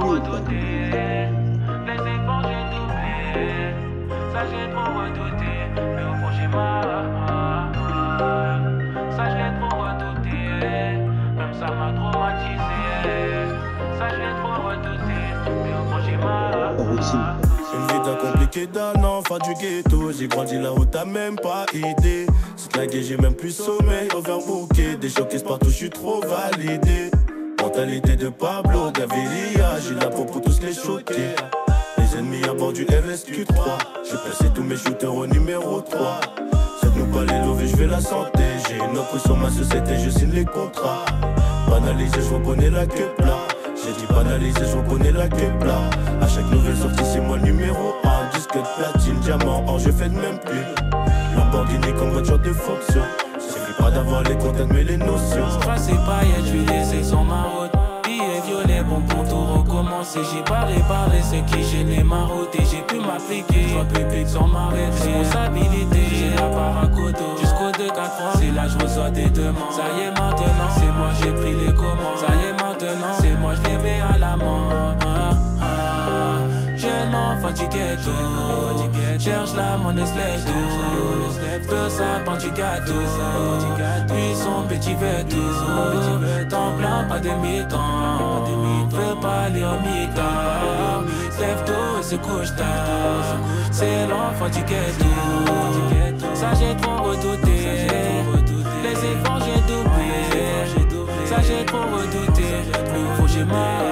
j'ai doublé. Ça, j'ai trop redouté. Mais au fond, j'ai mal. Ça, je l'ai trop redouté. Même ça m'a traumatisé. Ça, je l'ai trop redouté. Mais au fond, j'ai mal. Une vie d'un compliqué d'un enfant du ghetto. J'ai grandi là où t'as même pas idée. C'est la j'ai même plus sommeil. Overbooké, des chocs partout, je suis trop validé. Mentalité de Pablo Gaviria. J'ai la peau pour tous les choquer. Les ennemis à bord du RSQ3. J'ai placé tous mes shooters au numéro 3. C'est nous pas les je vais la santé. J'ai une offre sur ma société, je signe les contrats. Banalisé, je reconnais la queue plat. J'ai dit banalisé, je reconnais la queue plat. À chaque nouvelle sortie, c'est moi le numéro 1. Disque de platine, diamant, or je fais de même plus. Lamborghini comme voiture de fonction. Suffit pas d'avoir les contacts, mais les notions. Trace et paillettes, je vais laisser sur ma route. Billets violets, bon pour tout recommencer. J'ai pas réparé ce qui gênait ma route et j'ai pu m'appliquer. Je vois public sans m'arrêter. Responsabilité, j'ai la paracoto. Jusqu'au 2 4 3 c'est là je reçois des demandes. Ça y est maintenant, c'est moi j'ai pris les commandes. Du ghetto Cherche la monnaie slave Feu sapin du gâteau. Puis son petit veto. Temps plein, pas de mi-temps. Veux pas aller au mi-temps. Lève tôt et se couche tard C'est l'enfant du ghetto. Ça j'ai trop redouté. Les efforts j'ai doublé. Ça j'ai trop redouté. Au fond j'ai mal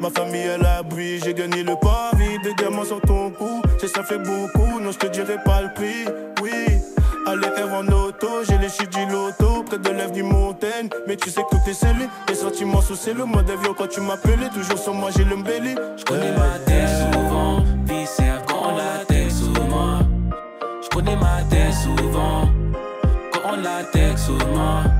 Ma famille à l'abri, j'ai gagné le pari. Des diamants sur ton cou, c'est ça fait beaucoup. Non, je te dirai pas le prix. Oui, aller R en auto, j'ai les chiffres du loto. Près de l'œuvre du montagne, mais tu sais que tout est scellé. Les sentiments sous c'est le mode avion quand tu m'appelais. Toujours sur moi, j'ai le mbelly. Je connais ma tête souvent, viscère quand on la tête souvent. Je connais ma tête souvent, quand on la tête souvent. Mais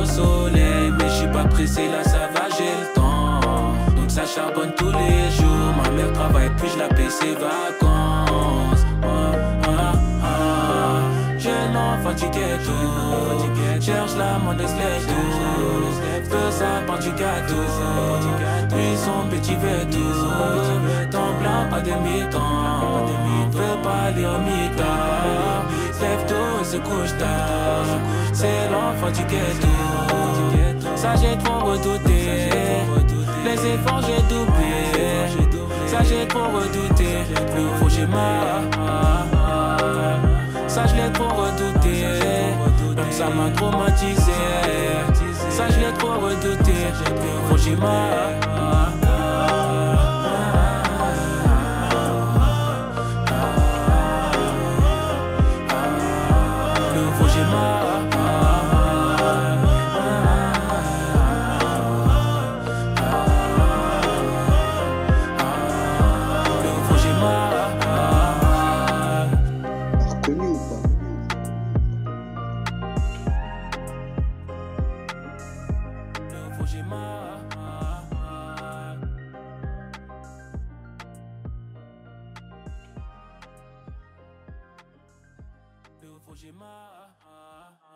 au soleil, mais je suis pas pressé, là ça va, j'ai le temps. Donc ça charbonne tous les jours, ma mère travaille plus, je la paye ses vacances. Ah, ah, ah. Jeune enfant du ghetto, cherche la monnaie slave Feu sapin du gâteau, puis son petit veto. Temps plein, pas de mi-temps, veux pas aller au se couche tard, c'est l'enfant du ghetto. Ça j'ai trop redouté, les efforts j'ai doublé. Ça j'ai trop redouté, au fond j'ai mal. Ça je l'ai trop redouté, même ça m'a traumatisé. Ça je l'ai trop redouté, au fond j'ai mal. ah.